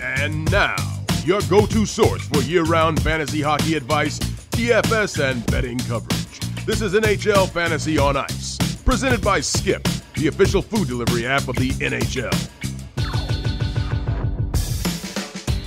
And now, your go to source for year round fantasy hockey advice, DFS, and betting coverage. This is NHL Fantasy on Ice, presented by Skip, the official food delivery app of the NHL.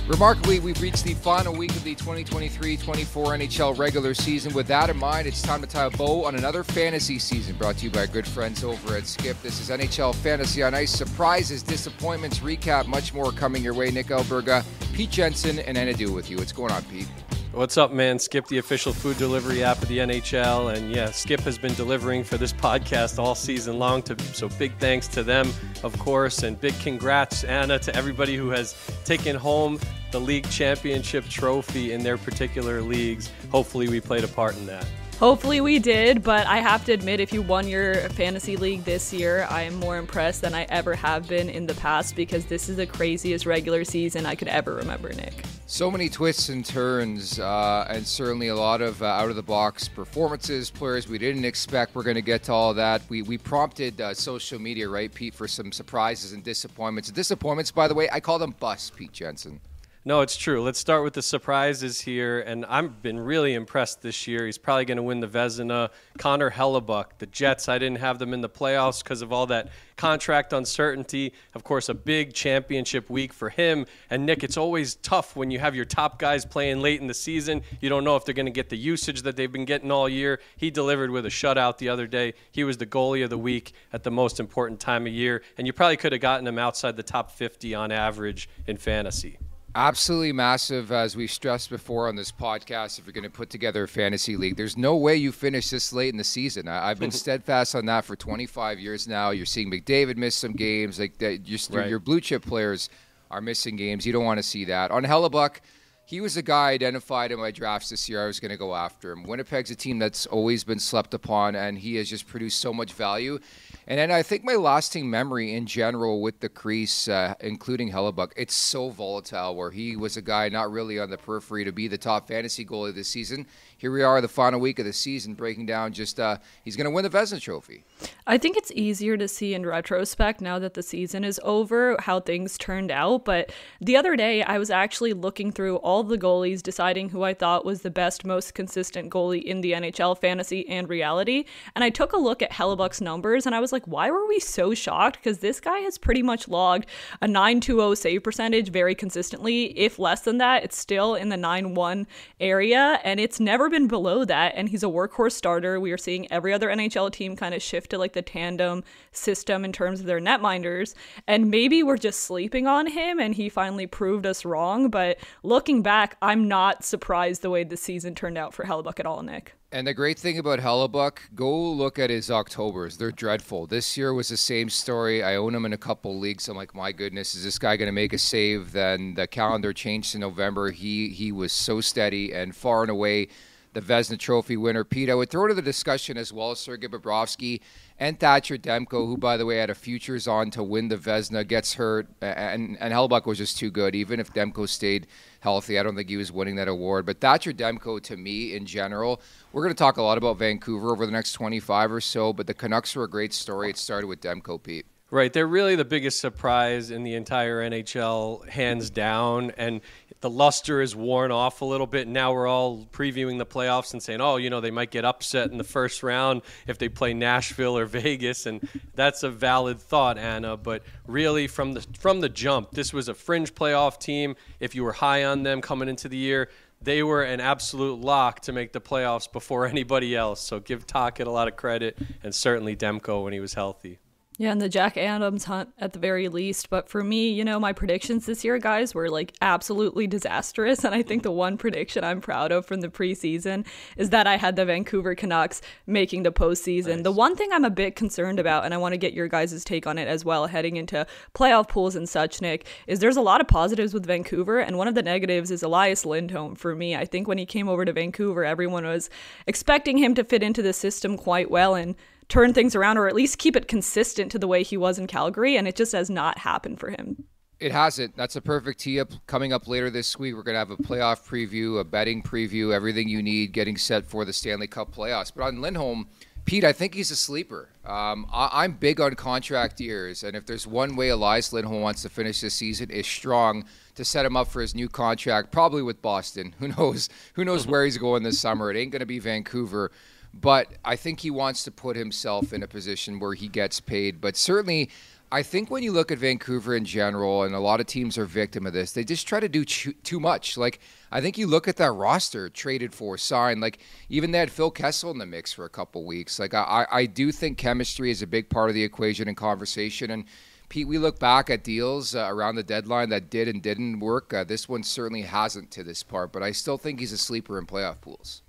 Remarkably, we've reached the final week of the 2023 24 NHL regular season. With that in mind, it's time to tie a bow on another fantasy season brought to you by our good friends over at Skip. This is NHL Fantasy on Ice. Surprises, disappointments, recap, much more coming your way. Nick Alberga, Pete Jensen, and Anna Dua with you. What's going on, Pete? What's up, man? Skip, the official food delivery app of the NHL. And yeah, Skip has been delivering for this podcast all season long. To, so big thanks to them, of course. And big congrats, Anna, to everybody who has taken home the league championship trophy in their particular leagues. Hopefully, we played a part in that. Hopefully we did, but I have to admit, if you won your fantasy league this year, I am more impressed than I ever have been in the past because this is the craziest regular season I could ever remember, Nick. So many twists and turns, uh, and certainly a lot of uh, out of the box performances, players we didn't expect. We're going to get to all that. We, we prompted uh, social media, right, Pete, for some surprises and disappointments. Disappointments, by the way, I call them busts, Pete Jensen. No, it's true. Let's start with the surprises here. And I've been really impressed this year. He's probably going to win the Vezina. Connor Hellebuyck, the Jets, I didn't have them in the playoffs because of all that contract uncertainty. Of course, a big championship week for him. And Nick, it's always tough when you have your top guys playing late in the season. You don't know if they're going to get the usage that they've been getting all year. He delivered with a shutout the other day. He was the goalie of the week at the most important time of year. And you probably could have gotten him outside the top 50 on average in fantasy. Absolutely massive, as we stressed before on this podcast. If you're going to put together a fantasy league, there's no way you finish this late in the season. I, have been steadfast on that for 25 years now. You're seeing McDavid miss some games, like that. Right. your blue chip players are missing games. You don't want to see that. On Hellebuyck, he was a guy I identified in my drafts this year. I was going to go after him. Winnipeg's a team that's always been slept upon, and he has just produced so much value. And then I think my lasting memory in general with the crease, uh, including Hellebuyck, it's so volatile. Where he was a guy not really on the periphery to be the top fantasy goalie this season here we are, the final week of the season, breaking down just uh, he's going to win the Vezina Trophy. I think it's easier to see in retrospect now that the season is over how things turned out. But the other day, I was actually looking through all the goalies, deciding who I thought was the best, most consistent goalie in the NHL, fantasy and reality. And I took a look at Hellebuyck's numbers, and I was like, why were we so shocked? Because this guy has pretty much logged a 920 save percentage very consistently. If less than that, it's still in the 9 1 area, and it's never been below that, and he's a workhorse starter. We are seeing every other NHL team kind of shift to like the tandem system in terms of their netminders, and maybe we're just sleeping on him, and he finally proved us wrong. But looking back, I'm not surprised the way the season turned out for Hellebuyck at all, Nick. And the great thing about Hellebuyck, go look at his Octobers. They're dreadful. This year was the same story. I own him in a couple leagues. I'm like, my goodness, is this guy going to make a save? Then the calendar changed to November. He he was so steady and far and away the Vezina Trophy winner. Pete, I would throw to the discussion as well Sergei Bobrovsky and Thatcher Demko, who, by the way, had a futures on to win the Vezina, gets hurt, and, and Hellebuyck was just too good. Even if Demko stayed healthy, I don't think he was winning that award. But Thatcher Demko, to me, in general, we're going to talk a lot about Vancouver over the next 25 or so, but the Canucks were a great story. It started with Demko, Pete. Right, they're really the biggest surprise in the entire NHL, hands down. And the luster is worn off a little bit. Now we're all previewing the playoffs and saying, oh, you know, they might get upset in the first round if they play Nashville or Vegas, and that's a valid thought, Anna. But really, from the from the jump, this was a fringe playoff team. If you were high on them coming into the year, they were an absolute lock to make the playoffs before anybody else. So give Tocchet a lot of credit, and certainly Demko when he was healthy. Yeah, and the Jack Adams hunt at the very least. But for me, you know, my predictions this year, guys, were like absolutely disastrous. And I think the one prediction I'm proud of from the preseason is that I had the Vancouver Canucks making the postseason. Nice. The one thing I'm a bit concerned about, and I want to get your guys' take on it as well, heading into playoff pools and such, Nick, is there's a lot of positives with Vancouver. And one of the negatives is Elias Lindholm for me. I think when he came over to Vancouver, everyone was expecting him to fit into the system quite well. And turn things around or at least keep it consistent to the way he was in Calgary, and it just has not happened for him. It hasn't. That's a perfect tee up coming up later this week. We're going to have a playoff preview, a betting preview, everything you need getting set for the Stanley Cup playoffs. But on Lindholm, Pete, I think he's a sleeper. Um, I, am big on contract years, and if there's one way Elias Lindholm wants to finish this season is strong to set him up for his new contract, probably with Boston. Who knows? Who knows where he's going this summer? It ain't going to be Vancouver, but I think he wants to put himself in a position where he gets paid. But certainly, I think when you look at Vancouver in general, and a lot of teams are victim of this, they just try to do too much. Like I think you look at that roster traded for, signed. Like even they had Phil Kessel in the mix for a couple weeks. Like I, I do think chemistry is a big part of the equation and conversation. And Pete, we look back at deals uh, around the deadline that did and didn't work. Uh, this one certainly hasn't to this part, but I still think he's a sleeper in playoff pools.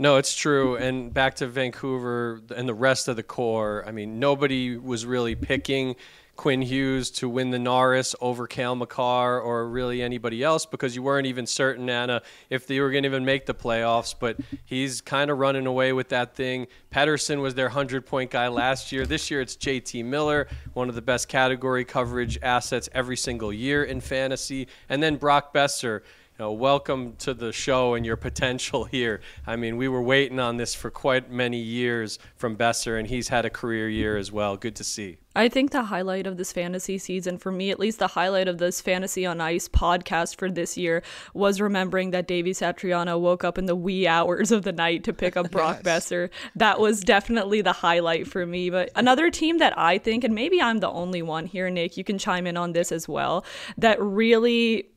No, it's true. And back to Vancouver and the rest of the core, I mean, nobody was really picking Quinn Hughes to win the Norris over Cale Makar or really anybody else because you weren't even certain, Anna, if they were going to even make the playoffs. But he's kind of running away with that thing. Pettersson was their 100 point guy last year. This year it's JT Miller, one of the best category coverage assets every single year in fantasy. And then Brock Boeser know, welcome to the show and your potential here. I mean, we were waiting on this for quite many years from Boeser, and he's had a career year as well. Good to see. I think the highlight of this fantasy season, for me at least, the highlight of this Fantasy on Ice podcast for this year was remembering that Davey Satriano woke up in the wee hours of the night to pick up Brock yes. Boeser. That was definitely the highlight for me. But another team that I think, and maybe I'm the only one here, Nick, you can chime in on this as well, that really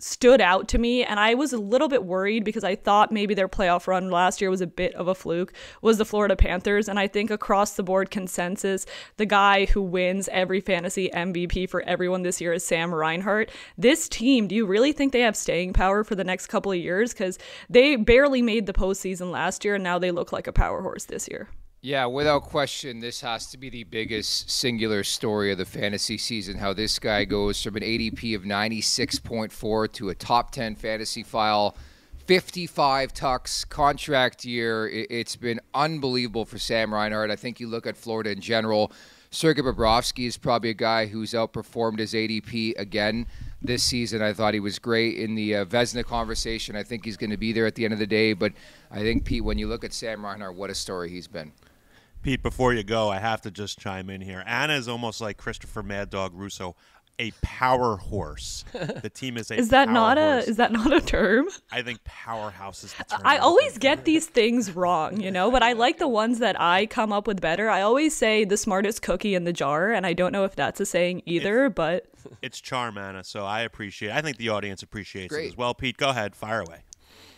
stood out to me and I was a little bit worried because I thought maybe their playoff run last year was a bit of a fluke was the Florida Panthers and I think across the board consensus the guy who wins every fantasy MVP for everyone this year is Sam Reinhart. This team, do you really think they have staying power for the next couple of years cuz they barely made the postseason last year and now they look like a power horse this year? Yeah, without question, this has to be the biggest singular story of the fantasy season. How this guy goes from an ADP of 96.4 to a top 10 fantasy file, 55 tucks, contract year. It's been unbelievable for Sam Reinhart. I think you look at Florida in general. Sergei Bobrovsky is probably a guy who's outperformed his ADP again this season. I thought he was great in the uh, Vezina conversation. I think he's going to be there at the end of the day. But I think, Pete, when you look at Sam Reinhart, what a story he's been. Pete, before you go, I have to just chime in here. Anna is almost like Christopher Mad Dog Russo, a power horse. The team is a is that not horse. a is that not a term? I think powerhouse is the term. I always get these things wrong, you know, but I like the ones that I come up with better. I always say the smartest cookie in the jar, and I don't know if that's a saying either, it's, but it's charm, Anna. So I appreciate. It. I think the audience appreciates Great. it as well. Pete, go ahead, fire away.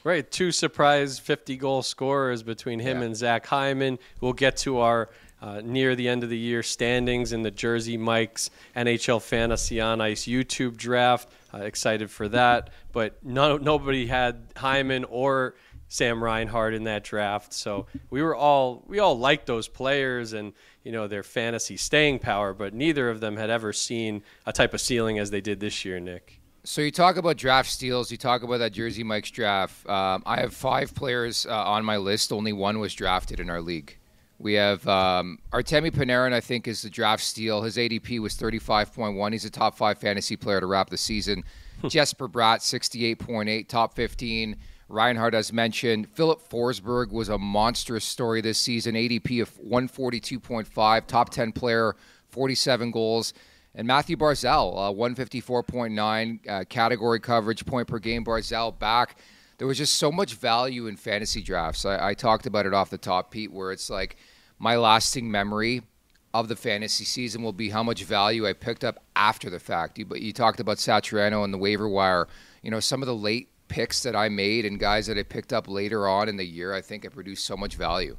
Right, two surprise 50 goal scorers between him yeah. and Zach Hyman. We'll get to our uh, near the end of the year standings in the Jersey Mike's NHL Fantasy on Ice YouTube draft. Uh, excited for that. But no, nobody had Hyman or Sam Reinhart in that draft. So we were all we all liked those players and you know their fantasy staying power, but neither of them had ever seen a type of ceiling as they did this year, Nick. So you talk about draft steals. You talk about that Jersey Mike's draft. Um, I have five players uh, on my list. Only one was drafted in our league. We have um, Artemi Panarin. I think is the draft steal. His ADP was 35.1. He's a top five fantasy player to wrap the season. Jesper Bratt, 68.8, top 15. Reinhart, as mentioned. Filip Forsberg was a monstrous story this season. ADP of 142.5, top 10 player, 47 goals. And Mathew Barzal, uh, 154.9 uh, category coverage, point per game. Barzal back. There was just so much value in fantasy drafts. I, I talked about it off the top, Pete, where it's like my lasting memory of the fantasy season will be how much value I picked up after the fact. You, but you talked about Satriano and the waiver wire. You know, some of the late picks that I made and guys that I picked up later on in the year, I think I produced so much value.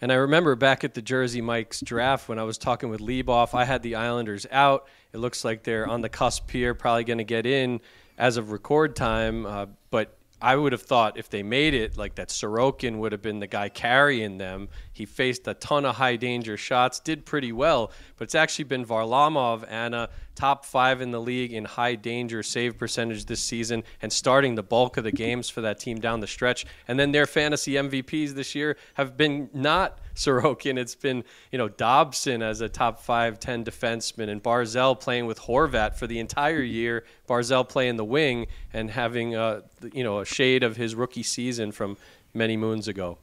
And I remember back at the Jersey Mike's draft when I was talking with Leboff, I had the Islanders out. It looks like they're on the cusp here, probably going to get in as of record time. Uh, but I would have thought if they made it, like that Sorokin would have been the guy carrying them. He faced a ton of high danger shots, did pretty well, but it's actually been Varlamov, Anna, top five in the league in high danger save percentage this season, and starting the bulk of the games for that team down the stretch. And then their fantasy MVPs this year have been not Sorokin. It's been, you know, Dobson as a top five, 10 defenseman and Barzal playing with Horvat for the entire year. Barzal playing the wing and having, uh, you know, a shade of his rookie season from many moons ago.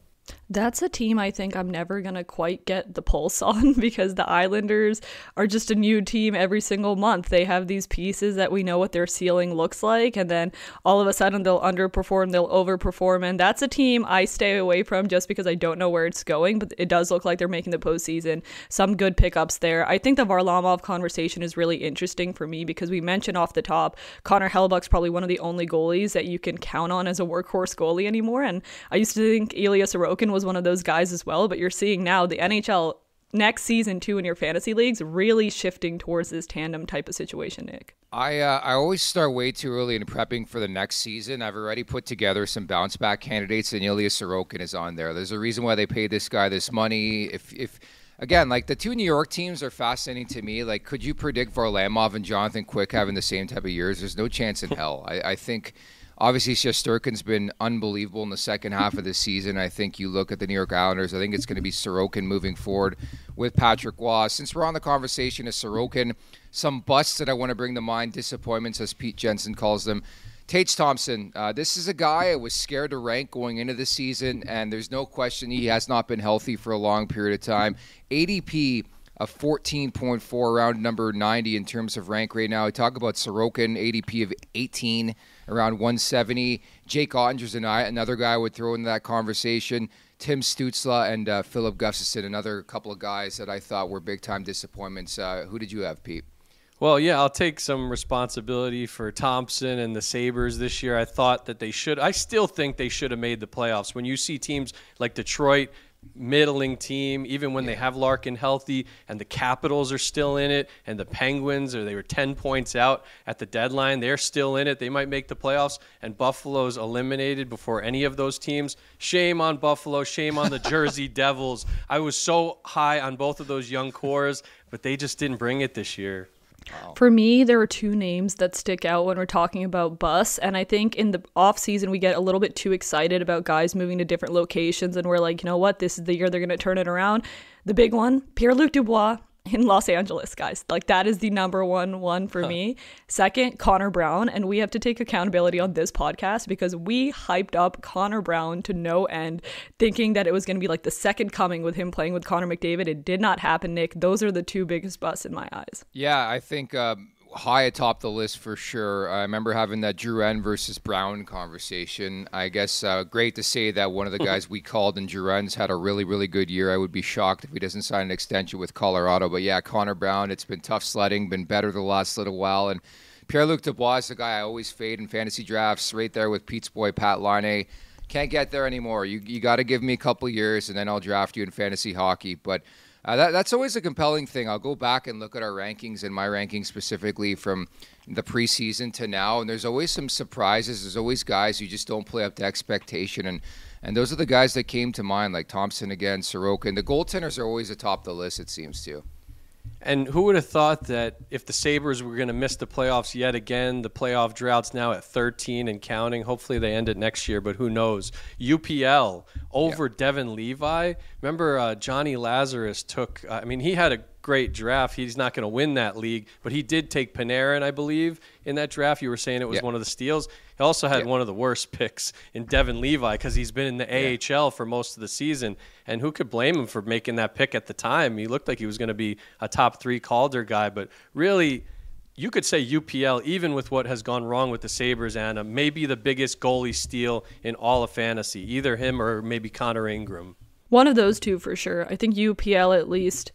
That's a team I think I'm never going to quite get the pulse on because the Islanders are just a new team every single month. They have these pieces that we know what their ceiling looks like, and then all of a sudden they'll underperform, they'll overperform. And that's a team I stay away from just because I don't know where it's going, but it does look like they're making the postseason. Some good pickups there. I think the Varlamov conversation is really interesting for me because we mentioned off the top Connor Hellebuyck's probably one of the only goalies that you can count on as a workhorse goalie anymore. And I used to think Ilya Sorokin was one of those guys as well, but you're seeing now the NHL next season too in your fantasy leagues really shifting towards this tandem type of situation, Nick. I uh, I always start way too early in prepping for the next season. I've already put together some bounce back candidates, and Ilya Sorokin is on there. There's a reason why they paid this guy this money. If if again, like the two New York teams are fascinating to me. Like, could you predict Varlamov and Jonathan Quick having the same type of years? There's no chance in hell. I, I think Obviously, Shesterkin's been unbelievable in the second half of the season. I think you look at the New York Islanders. I think it's going to be Sorokin moving forward with Patrick Roy. Since we're on the conversation of Sorokin, some busts that I want to bring to mind, disappointments as Pete Jensen calls them. Tage Thompson, uh, this is a guy I was scared to rank going into the season, and there's no question he has not been healthy for a long period of time. ADP a 14.4 around number 90 in terms of rank right now. I talk about Sorokin, ADP of 18 around 170. Jake Oettinger's and I, another guy I would throw into that conversation. Tim Stützle and uh, Filip Gustavsson, another couple of guys that I thought were big time disappointments. Uh, who did you have, Pete? Well, yeah, I'll take some responsibility for Thompson and the Sabres this year. I thought that they should, I still think they should have made the playoffs. When you see teams like Detroit middling team, even when yeah. they have Larkin healthy, and the Capitals are still in it, and the Penguins, or they were 10 points out at the deadline, they're still in it. They might make the playoffs, and Buffalo's eliminated before any of those teams. Shame on Buffalo, shame on the Jersey Devils. I was so high on both of those young cores, but they just didn't bring it this year. For me, there are two names that stick out when we're talking about bus. And I think in the off season, we get a little bit too excited about guys moving to different locations. And we're like, you know what? This is the year they're going to turn it around. The big one, Pierre Luc Dubois in Los Angeles, guys. Like that is the number one one for huh. me. Second, Connor Brown, and we have to take accountability on this podcast because we hyped up Connor Brown to no end, thinking that it was going to be like the second coming with him playing with Connor McDavid. It did not happen, Nick. Those are the two biggest busts in my eyes. Yeah, I think. Um high atop the list for sure. I remember having that Drouin versus Brown conversation. I guess uh, great to say that one of the guys we called in Drouin's had a really, really good year. I would be shocked if he doesn't sign an extension with Colorado. But yeah, Connor Brown, it's been tough sledding, been better the last little while. And Pierre Luc Dubois is the guy I always fade in fantasy drafts, right there with Pete's boy, Pat Laine. Can't get there anymore. You, you got to give me a couple years, and then I'll draft you in fantasy hockey. But uh, that, that's always a compelling thing. I'll go back and look at our rankings and my rankings specifically from the preseason to now, and there's always some surprises. There's always guys who just don't play up to expectation, and and those are the guys that came to mind, like Thompson again, Sorokin. The goaltenders are always atop the list. It seems to. And who would have thought that if the Sabres were going to miss the playoffs yet again, the playoff drought's now at 13 and counting. Hopefully they end it next year, but who knows? UPL over yeah. Devon Levi. Remember, uh, Johnny Lazarus took, uh, I mean, he had a great draft. He's not going to win that league, but he did take Panarin, I believe, in that draft. You were saying it was yeah. one of the steals. He also had yeah. one of the worst picks in Devon Levi because he's been in the yeah. AHL for most of the season. And who could blame him for making that pick at the time? He looked like he was going to be a top three Calder guy, but really. You could say UPL, even with what has gone wrong with the Sabres, Anna, maybe the biggest goalie steal in all of fantasy. Either him or maybe Connor Ingram. One of those two for sure. I think UPL at least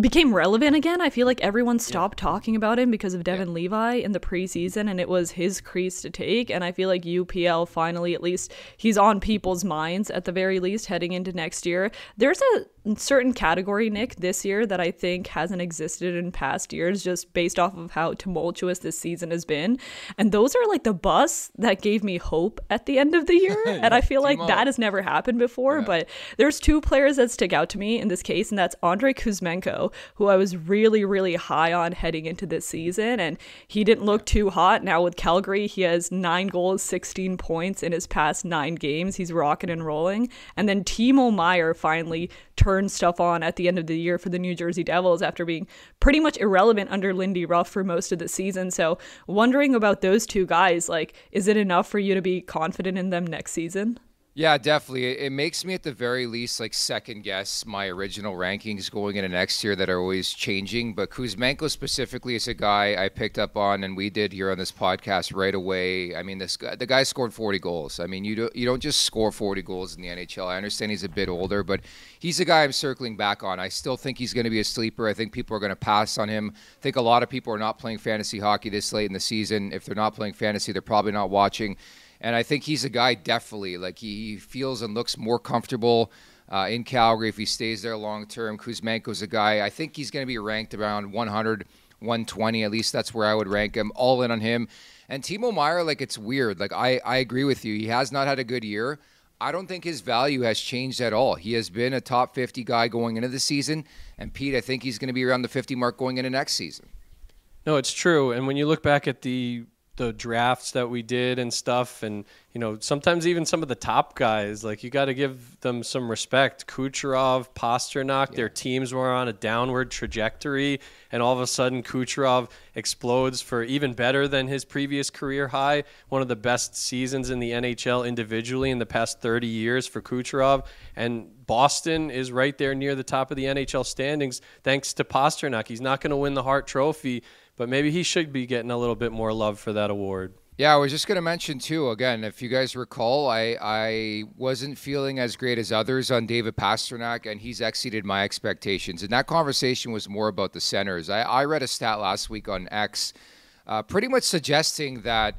became relevant again. I feel like everyone stopped yeah. talking about him because of Devon yeah. Levi in the preseason, and it was his crease to take. And I feel like UPL finally, at least, he's on people's minds at the very least heading into next year. There's a certain category, Nick, this year that I think hasn't existed in past years just based off of how tumultuous this season has been. And those are like the bus that gave me hope at the end of the year. and I feel like that has never happened before. Yeah. But there's two players that stick out to me in this case, and that's Andrei Kuzmenko, who I was really, really high on heading into this season. And he didn't look too hot. Now with Calgary, he has nine goals, 16 points in his past nine games. He's rocking and rolling. And then Timo Meier finally turned stuff on at the end of the year for the New Jersey Devils after being pretty much irrelevant under Lindy Ruff for most of the season. So, wondering about those two guys, like, is it enough for you to be confident in them next season? Yeah, definitely. It, makes me at the very least like second guess my original rankings going into next year that are always changing. But Kuzmenko specifically is a guy I picked up on, and we did here on this podcast right away. I mean, this guy, the guy scored 40 goals. I mean, you don't you don't just score 40 goals in the NHL. I understand he's a bit older, but he's a guy I'm circling back on. I still think he's going to be a sleeper. I think people are going to pass on him. I think a lot of people are not playing fantasy hockey this late in the season. If they're not playing fantasy, they're probably not watching. And I think he's a guy definitely like he feels and looks more comfortable uh, in Calgary if he stays there long term. Kuzmenko's a guy I think he's going to be ranked around 100, 120. At least that's where I would rank him. All in on him. And Timo Meier, like it's weird. Like I, I agree with you. He has not had a good year. I don't think his value has changed at all. He has been a top 50 guy going into the season. And Pete, I think he's going to be around the 50 mark going into next season. No, it's true. And when you look back at the the drafts that we did and stuff. And you know sometimes even some of the top guys like you got to give them some respect. Kucherov Pastrnak yeah. their teams were on a downward trajectory. And all of a sudden Kucherov explodes for even better than his previous career high. One of the best seasons in the NHL individually in the past 30 years for Kucherov. And Boston is right there near the top of the NHL standings thanks to Pastrnak he's not going to win the Hart trophy but maybe he should be getting a little bit more love for that award. Yeah, I was just going to mention too. Again, if you guys recall, I I wasn't feeling as great as others on David Pastrnak, and he's exceeded my expectations. And that conversation was more about the centers. I, I read a stat last week on X, uh, pretty much suggesting that.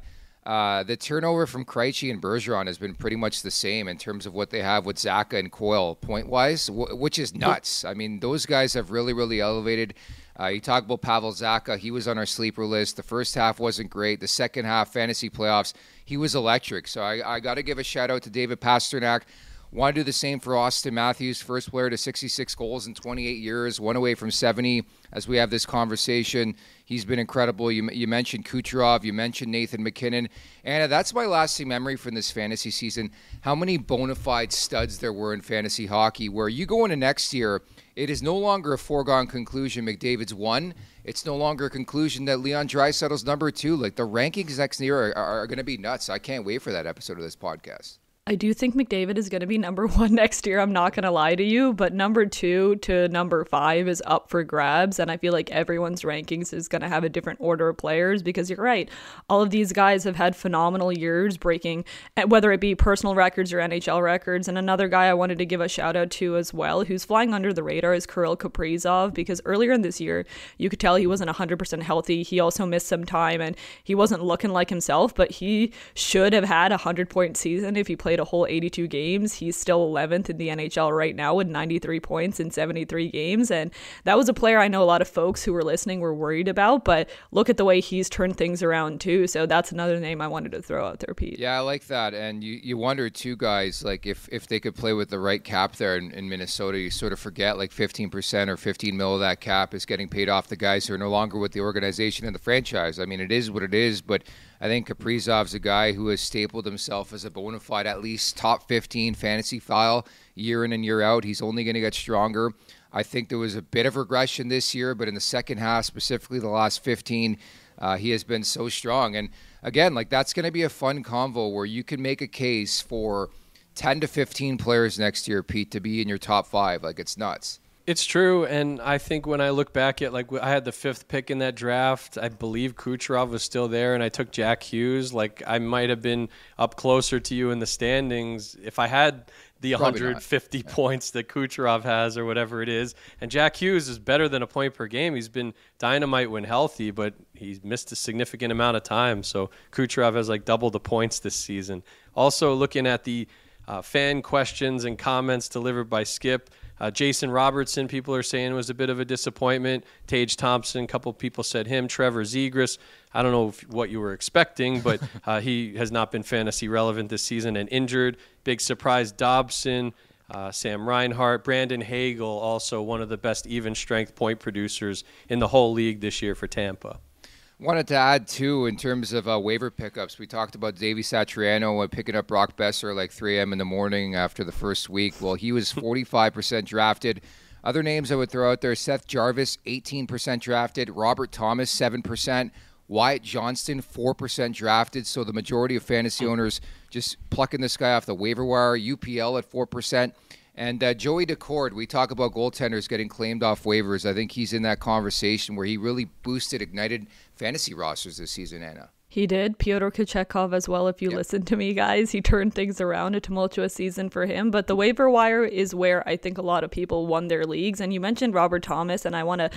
Uh, the turnover from Krejci and Bergeron has been pretty much the same in terms of what they have with Zacha and Coyle point wise, w- which is nuts. I mean, those guys have really, really elevated. Uh, you talk about Pavel Zacha. He was on our sleeper list. The first half wasn't great. The second half, fantasy playoffs, he was electric. So I, I got to give a shout out to David Pastrnak. Want to do the same for Auston Matthews, first player to 66 goals in 28 years, one away from 70. As we have this conversation, he's been incredible. You, you mentioned Kucherov, you mentioned Nathan MacKinnon, and that's my lasting memory from this fantasy season. How many bona fide studs there were in fantasy hockey, where you go into next year it is no longer a foregone conclusion McDavid's one. It's no longer a conclusion that Leon Draisaitl's number two. Like the rankings next year are, are, are going to be nuts. I can't wait for that episode of this podcast. I do think McDavid is going to be number one next year. I'm not going to lie to you, but number two to number five is up for grabs. And I feel like everyone's rankings is going to have a different order of players because you're right. All of these guys have had phenomenal years breaking, eh, whether it be personal records or NHL records. And another guy I wanted to give a shout out to as well, who's flying under the radar, is Kirill Kaprizov because earlier in this year, you could tell he wasn't 100% healthy. He also missed some time and he wasn't looking like himself, but he should have had a 100 point season if he played played a whole 82 games. He's still 11th in the NHL right now with 93 points in 73 games. And that was a player I know a lot of folks who were listening were worried about, but look at the way he's turned things around too. So that's another name I wanted to throw out there, Pete. Yeah, I like that. And you, you wonder too, guys, like if, if they could play with the right cap there in, in Minnesota, you sort of forget like 15% or 15 mil of that cap is getting paid off the guys who are no longer with the organization and the franchise. I mean, it is what it is, but I think Kaprizov's a guy who has stapled himself as a bona fide, at least top 15 fantasy file year in and year out. He's only going to get stronger. I think there was a bit of regression this year, but in the second half, specifically the last 15, uh, he has been so strong. And again, like that's going to be a fun convo where you can make a case for 10 to 15 players next year, Pete, to be in your top five. Like it's nuts. It's true, and I think when I look back at like I had the fifth pick in that draft, I believe Kucherov was still there, and I took Jack Hughes. Like I might have been up closer to you in the standings if I had the 150 points that Kucherov has or whatever it is. And Jack Hughes is better than a point per game. He's been dynamite when healthy, but he's missed a significant amount of time. So Kucherov has like double the points this season. Also, looking at the uh, fan questions and comments delivered by Skip. Uh, Jason Robertson, people are saying was a bit of a disappointment. Tage Thompson, a couple people said him. Trevor Zegras, I don't know if, what you were expecting, but uh, he has not been fantasy relevant this season and injured. Big surprise, Dobson. Uh, Sam Reinhart, Brandon Hagel, also one of the best even strength point producers in the whole league this year for Tampa. Wanted to add too in terms of uh, waiver pickups. We talked about Davey Satriano uh, picking up Brock Boeser like 3 a.m. in the morning after the first week. Well, he was 45% drafted. Other names I would throw out there: Seth Jarvis, 18% drafted. Robert Thomas, 7%. Wyatt Johnston, 4% drafted. So the majority of fantasy owners just plucking this guy off the waiver wire. UPL at 4%. And uh, Joey Daccord, we talk about goaltenders getting claimed off waivers. I think he's in that conversation where he really boosted, ignited fantasy rosters this season, Anna. He did. Pyotr Kochetkov as well, if you Yep. listen to me, guys. He turned things around, a tumultuous season for him. But the waiver wire is where I think a lot of people won their leagues. And you mentioned Robert Thomas, and I want to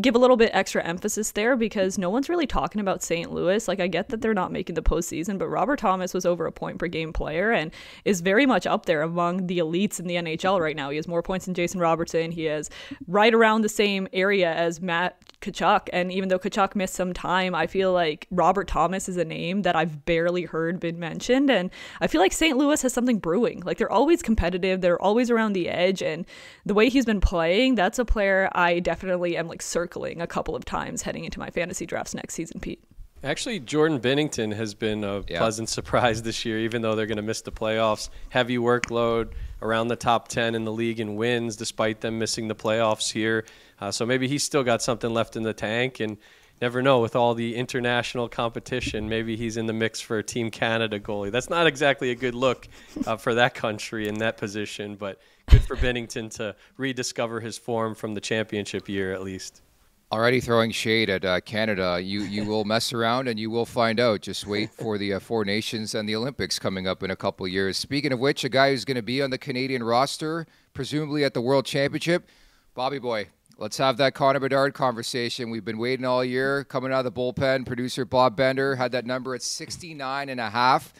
give a little bit extra emphasis there because no one's really talking about St. Louis. Like, I get that they're not making the postseason, but Robert Thomas was over a point per game player and is very much up there among the elites in the NHL right now. He has more points than Jason Robertson. He is right around the same area as Matt Tkachuk. And even though Tkachuk missed some time, I feel like Robert Thomas is a name that I've barely heard been mentioned. And I feel like St. Louis has something brewing. Like they're always competitive, they're always around the edge. And the way he's been playing, that's a player I definitely am like circling a couple of times heading into my fantasy drafts next season, Pete. Actually, Jordan Binnington has been a Yeah. pleasant surprise this year, even though they're going to miss the playoffs. Heavy workload, around the top 10 in the league in wins, despite them missing the playoffs here. Uh, so maybe he's still got something left in the tank. And never know with all the international competition, maybe he's in the mix for a Team Canada goalie. That's not exactly a good look uh, for that country in that position, but good for Binnington to rediscover his form from the championship year at least. Already throwing shade at uh, Canada. You you will mess around and you will find out. Just wait for the uh, Four Nations and the Olympics coming up in a couple years. Speaking of which, a guy who's going to be on the Canadian roster, presumably at the World Championship, Bobby Boy. Let's have that Connor Bedard conversation. We've been waiting all year. Coming out of the bullpen, producer Bob Bender had that number at 69 and a half.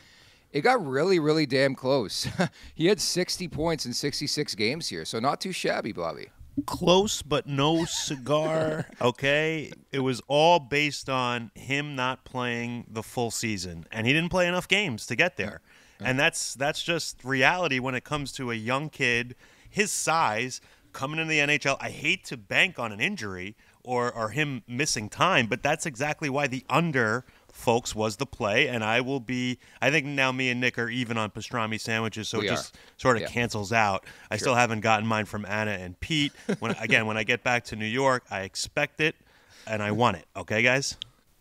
It got really, really damn close. he had 60 points in 66 games here, so not too shabby, Bobby. Close, but no cigar. Okay, it was all based on him not playing the full season, and he didn't play enough games to get there. And that's that's just reality when it comes to a young kid his size coming into the NHL. I hate to bank on an injury or or him missing time, but that's exactly why the under folks was the play and I will be I think now me and Nick are even on pastrami sandwiches so We it are. just sort of Yeah. cancels out. I still haven't gotten mine from Anna and Pete. When again, when I get back to New York, I expect it and I want it. Okay, guys?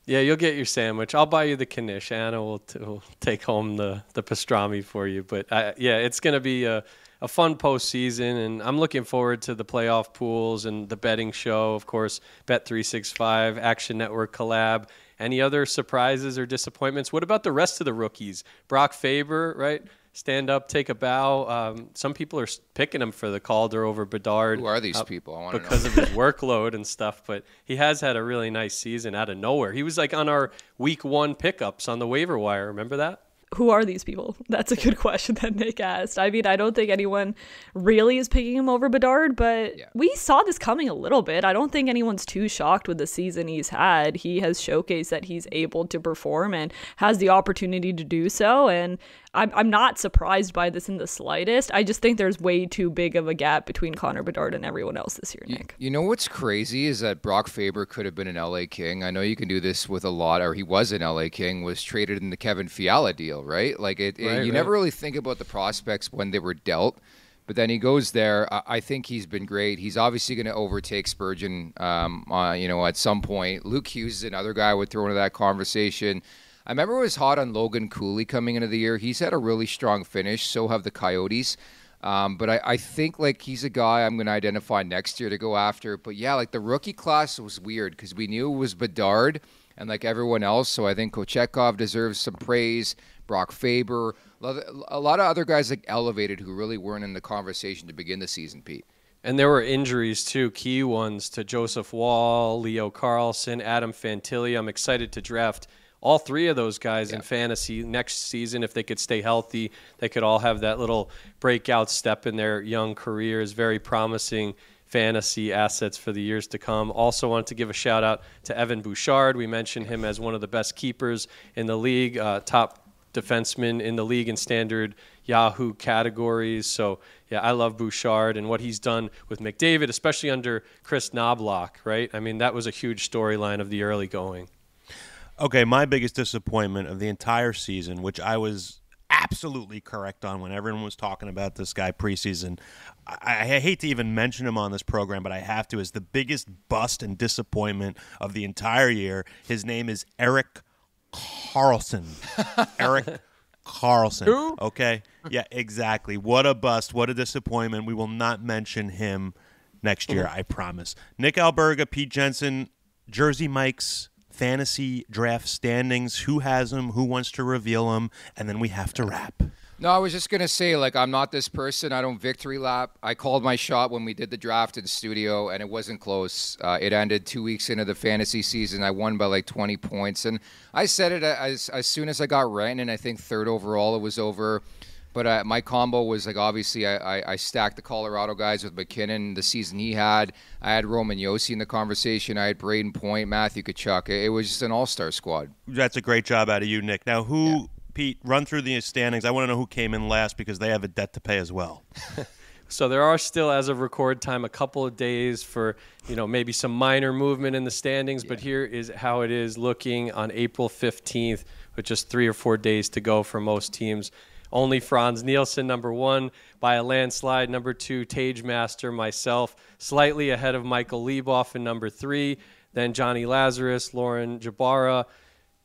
Yeah, you'll get your sandwich. I'll buy you the knish. Anna will, t- will take home the, the pastrami for you. But I, yeah, it's going to be a, a fun postseason, and I'm looking forward to the playoff pools and the betting show. Of course, Bet365, Action Network collab. Any other surprises or disappointments? What about the rest of the rookies? Brock Faber, right? Stand up, take a bow. Um, some people are picking him for the Calder over Bedard. Who are these uh, people? I want know. because of his workload and stuff. But he has had a really nice season out of nowhere. He was like on our week one pickups on the waiver wire. Remember that? Who are these people? That's a good question that Nick asked. I mean, I don't think anyone really is picking him over Bedard, but Yeah. we saw this coming a little bit. I don't think anyone's too shocked with the season he's had. He has showcased that he's able to perform and has the opportunity to do so. And I'm, I'm not surprised by this in the slightest. I just think there's way too big of a gap between Connor Bedard and everyone else this year, Nick. You know what's crazy is that Brock Faber could have been an LA King. I know you can do this with a lot, or he was an LA King, was traded in the Kevin Fiala deal, right? Like it, it- you right. never really think about the prospects when they were dealt, but then he goes there. I, I think he's been great. He's obviously going to overtake Spurgeon, um, uh, you know, at some point. Luke Hughes is another guy I would throw into that conversation. I remember it was hot on Logan Cooley coming into the year. He's had a really strong finish. So have the Coyotes. Um, but I, I think like he's a guy I'm going to identify next year to go after. But yeah, like the rookie class was weird because we knew it was Bedard and like everyone else. So I think Kochetkov deserves some praise. Brock Faber, a lot of- other guys like elevated who really weren't in the conversation to begin the season. Pete. And there were injuries too, key ones to Joseph Woll, Leo Carlsson, Adam Fantilli. I'm excited to draft all three of those guys in fantasy next season. If they could stay healthy, they could all have that little breakout step in their young careers. Very promising fantasy assets for the years to come. Also, wanted to give a shout out to Evan Bouchard. We mentioned him as one of the best keepers in the league, uh, top defenseman in the league in standard Yahoo categories. So, yeah, I love Bouchard and what he's done with McDavid, especially under Kris Knoblauch, right? I mean, that was a huge storyline of the early going. Okay, my biggest disappointment of the entire season, which I was absolutely correct on when everyone was talking about this guy preseason. I, I hate to even mention him on this program, but I have to. Is the biggest bust and disappointment of the entire year. His name is Erik Karlsson. Erik Karlsson. Who? Okay. Yeah, exactly. What a bust. What a disappointment. We will not mention him next year, mm-hmm. I promise. Nick Alberga, Pete Jensen, Jersey Mike's fantasy draft standings. Who has them? Who wants to reveal them? And then we have to wrap. No, I was just gonna say, like, I'm not this person. I don't victory lap. I called my shot when we did the draft in the studio, and it wasn't close. Uh, it ended two weeks into the fantasy season. I won by like 20 points, and I said it as as soon as I got ranked, and I think third overall, it was over. But uh, my combo was like obviously I, I, I stacked the Colorado guys with MacKinnon the season he had. I had Roman Josi in the conversation. I had Brayden Point, Matthew Tkachuk. It, it was just an all star squad. That's a great job out of you, Nick. Now, who, Pete, run through the standings. I want to know who came in last because they have a debt to pay as well. So there are still, as of record time, a couple of days for you know maybe some minor movement in the standings. But here is how it is looking on April 15th, with just three or four days to go for most teams. Only Franz Nielsen, number one, by a landslide. Number two, Tage Master, myself, slightly ahead of Michael Leboff in number three. Then Johnny Lazarus, Lauren Jabara,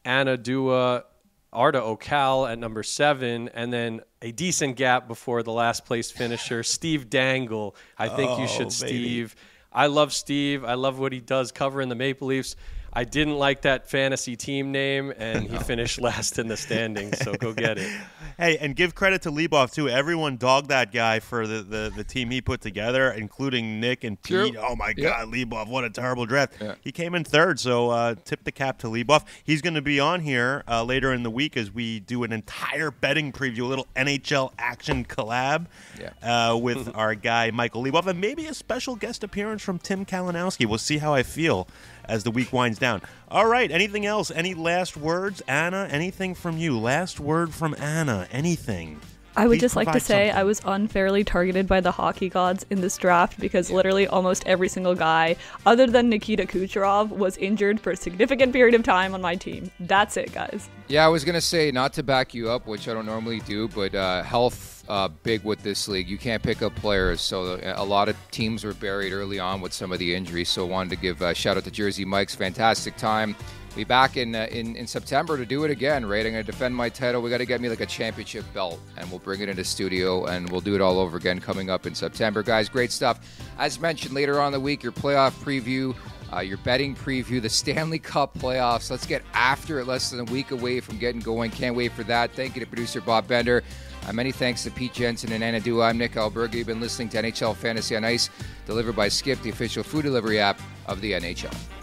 Anna Dua, Arda Ocal at number seven, and then a decent gap before the last place finisher, Steve Dangle. I think you Oh, should, baby. Steve. I love Steve. I love what he does covering the Maple Leafs. I didn't like that fantasy team name, and he finished last in the standings. So go get it. Hey, and give credit to Leboff too. Everyone dogged that guy for the, the, the team he put together, including Nick and Pete. True. Oh my Yeah. God, Leboff! What a terrible draft. Yeah. He came in third, so uh, tip the cap to Leboff. He's going to be on here uh, later in the week as we do an entire betting preview, a little NHL action collab Yeah. uh, with our guy Michael Leboff, and maybe a special guest appearance from Tim Kalinowski. We'll see how I feel as the week winds down. All right. Anything else? Any last words, Anna? Anything from you? Last word from Anna? Anything? I would Please just like to say something. I was unfairly targeted by the hockey gods in this draft because literally almost every single guy, other than Nikita Kucherov, was injured for a significant period of time on my team. That's it, guys. Yeah, I was gonna say not to back you up, which I don't normally do, but uh, health uh, big with this league. You can't pick up players, so a lot of teams were buried early on with some of the injuries. So wanted to give a shout out to Jersey Mike's fantastic time. Be back in, uh, in in September to do it again, right? I'm gonna defend my title. We got to get me like a championship belt, and we'll bring it into studio, and we'll do it all over again coming up in September, guys. Great stuff. As mentioned later on the week, your playoff preview uh, your betting preview, the Stanley Cup playoffs. Let's get after it. Less than a week away from getting going. Can't wait for that. Thank you to producer Bob Bender. Uh, many thanks to Pete Jensen and Anna Dua. I'm Nick Alberga. You've been listening to NHL Fantasy on Ice, delivered by Skip, the official food delivery app of the NHL.